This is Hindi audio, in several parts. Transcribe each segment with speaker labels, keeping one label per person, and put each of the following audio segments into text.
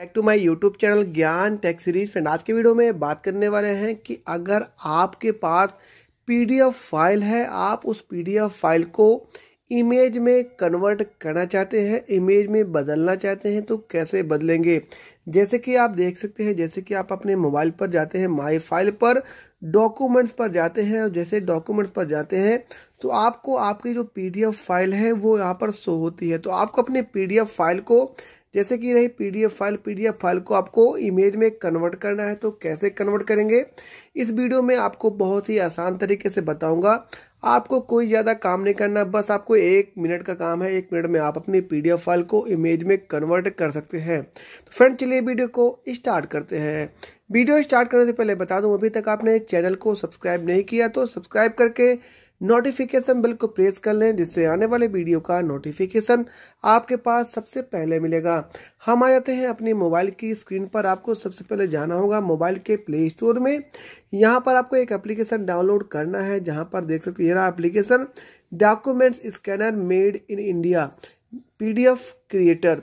Speaker 1: Back to my YouTube channel Gyan Tech series friend आज के वीडियो में बात करने वाले हैं कि अगर आपके पास पीडीएफ फ़ाइल है, आप उस पीडीएफ फ़ाइल को इमेज में कन्वर्ट करना चाहते हैं इमेज में बदलना चाहते हैं तो कैसे बदलेंगे? जैसे कि आप देख सकते हैं, जैसे कि आप अपने मोबाइल पर जाते हैं माई फ़ाइल पर डॉक्यूमेंट्स पर जाते हैं, और जैसे डॉक्यूमेंट्स पर जाते हैं तो आपको आपकी जो पीडीएफ फ़ाइल है, वो यहाँ पर शो होती है। तो आपको अपनी पीडीएफ फ़ाइल को जैसे कि रही पीडीएफ फ़ाइल पीडीएफ फ़ाइल को आपको इमेज में कन्वर्ट करना है तो कैसे कन्वर्ट करेंगे? इस वीडियो में आपको बहुत ही आसान तरीके से बताऊँगा। आपको कोई ज़्यादा काम नहीं करना, बस आपको एक मिनट का काम है, एक मिनट में आप अपनी पीडीएफ फ़ाइल को इमेज में कन्वर्ट कर सकते हैं। तो फ्रेंड चलिए वीडियो को स्टार्ट करते हैं। वीडियो स्टार्ट करने से पहले बता दूँ, अभी तक आपने चैनल को सब्सक्राइब नहीं किया तो सब्सक्राइब करके नोटिफिकेशन बिल को प्रेस कर लें, जिससे आने वाले वीडियो का नोटिफिकेशन आपके पास सबसे पहले मिलेगा। हम आ जाते हैं अपने मोबाइल की स्क्रीन पर। आपको सबसे पहले जाना होगा मोबाइल के प्ले स्टोर में। यहाँ पर आपको एक एप्लीकेशन डाउनलोड करना है, जहाँ पर देख सकते हैं application documents scanner made in India PDF creator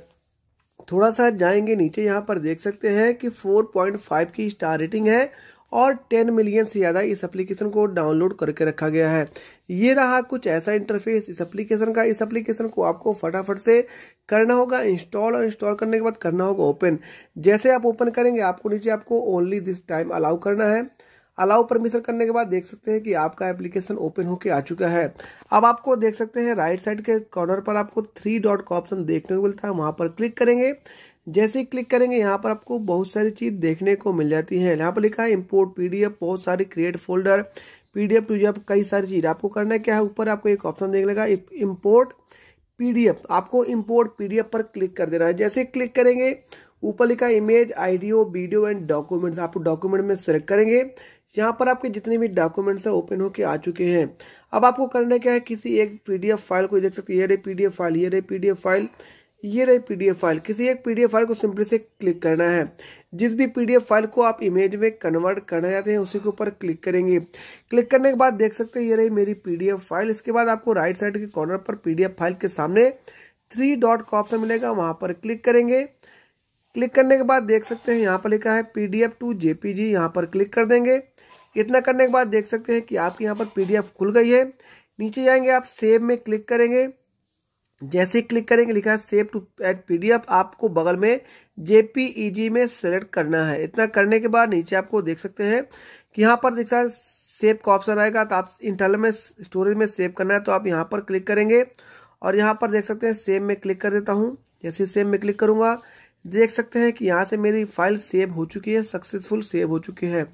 Speaker 1: थोड़ा सा जाएँगे नीचे, यहाँ पर देख सकते हैं कि 4.5 की स्टार रेटिंग है। और 10 मिलियन से ज़्यादा इस एप्लीकेशन को डाउनलोड करके रखा गया है। ये रहा कुछ ऐसा इंटरफेस इस एप्लीकेशन का, इस एप्लीकेशन को आपको फटाफट से करना होगा इंस्टॉल और इंस्टॉल करने के बाद करना होगा ओपन जैसे आप ओपन करेंगे, आपको नीचे आपको ओनली दिस टाइम अलाउ करना है। अलाउ परमिशन करने के बाद देख सकते हैं कि आपका एप्लीकेशन ओपन होके आ चुका है। अब आपको देख सकते हैं राइट साइड के कॉर्नर पर आपको थ्री डॉट का ऑप्शन देखने को मिलता है। वहाँ पर क्लिक करेंगे। जैसे ही क्लिक करेंगे, यहाँ पर आपको बहुत सारी चीज़ देखने को मिल जाती है। यहाँ पर लिखा है इम्पोर्ट पीडीएफ बहुत सारी क्रिएट फोल्डर पीडीएफ टू जब कई सारी चीज़। आपको करना क्या है? ऊपर आपको एक ऑप्शन देख लेगा इम्पोर्ट पीडीएफ आपको इम्पोर्ट पीडीएफ पर क्लिक कर देना है। जैसे क्लिक करेंगे, ऊपर लिखा image audio video and documents आप डॉक्यूमेंट में सेलेक्ट करेंगे। यहाँ पर आपके जितने भी डॉक्यूमेंट्स है ओपन होके आ चुके हैं। अब आपको करना क्या है, किसी एक पीडीएफ फ़ाइल को देख सकते हैं। ये रही पीडीएफ फ़ाइल ये रही पीडीएफ फ़ाइल ये रही पीडीएफ फ़ाइल किसी एक पीडीएफ फ़ाइल को सिंपली से क्लिक करना है। जिस भी पीडीएफ फ़ाइल को आप इमेज में कन्वर्ट करना चाहते हैं, उसी के ऊपर क्लिक करेंगे। क्लिक करने के बाद देख सकते हैं, ये रही मेरी पीडीएफ फ़ाइल इसके बाद आपको राइट साइड के कॉर्नर पर पीडीएफ फ़ाइल के सामने थ्री डॉट का ऑप्शन मिलेगा। वहाँ पर क्लिक करेंगे। क्लिक करने के बाद देख सकते हैं, यहाँ पर लिखा है पीडीएफ टू जेपीजी यहाँ पर क्लिक कर देंगे। इतना करने के बाद देख सकते हैं कि आपके यहाँ पर पीडीएफ खुल गई है। नीचे जाएँगे आप सेव में क्लिक करेंगे। जैसे क्लिक करेंगे, लिखा है सेव टू एड पीडीएफ आपको बगल में जेपीईजी में सेलेक्ट करना है। इतना करने के बाद नीचे आपको देख सकते हैं कि यहाँ पर देख सकते सेव का ऑप्शन आएगा तो आप इंटरनल में स्टोरेज में सेव करना है तो आप यहाँ पर क्लिक करेंगे और यहाँ पर देख सकते हैं सेव में क्लिक कर देता हूँ। जैसे सेव में क्लिक करूँगा देख सकते हैं कि यहाँ से मेरी फ़ाइल सेव हो चुकी है सक्सेसफुल सेव हो चुकी है।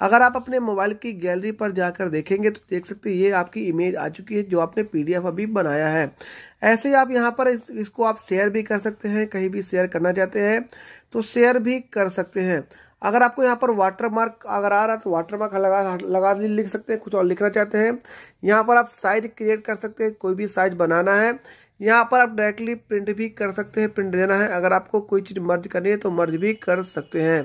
Speaker 1: अगर आप अपने मोबाइल की गैलरी पर जाकर देखेंगे तो देख सकते हैं ये आपकी इमेज आ चुकी है जो आपने पीडीएफ अभी बनाया है। ऐसे ही आप यहाँ पर इस, इसको आप शेयर भी कर सकते हैं कहीं भी शेयर करना चाहते हैं तो शेयर भी कर सकते हैं। अगर आपको यहाँ पर वाटर मार्क अगर आ रहा है तो वाटर मार्क लगा लगा लिख सकते हैं कुछ और लिखना चाहते हैं। यहाँ पर आप साइज़ क्रिएट कर सकते हैं कोई भी साइज़ बनाना है। यहाँ पर आप डायरेक्टली प्रिंट भी कर सकते हैं प्रिंट देना है। अगर आपको कोई चीज़ मर्ज करनी है तो मर्ज भी कर सकते हैं।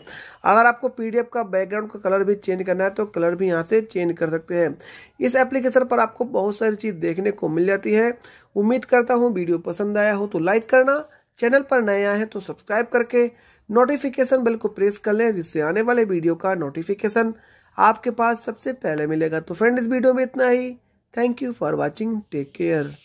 Speaker 1: अगर आपको पीडीएफ का बैकग्राउंड का कलर भी चेंज करना है तो कलर भी यहाँ से चेंज कर सकते हैं। इस एप्लीकेशन पर आपको बहुत सारी चीज़ देखने को मिल जाती है। उम्मीद करता हूँ वीडियो पसंद आया हो तो लाइक करना। चैनल पर नए आए हैं तो सब्सक्राइब करके नोटिफिकेशन बेल को प्रेस कर लें, जिससे आने वाले वीडियो का नोटिफिकेशन आपके पास सबसे पहले मिलेगा। तो फ्रेंड इस वीडियो में इतना ही। Thank you for watching take care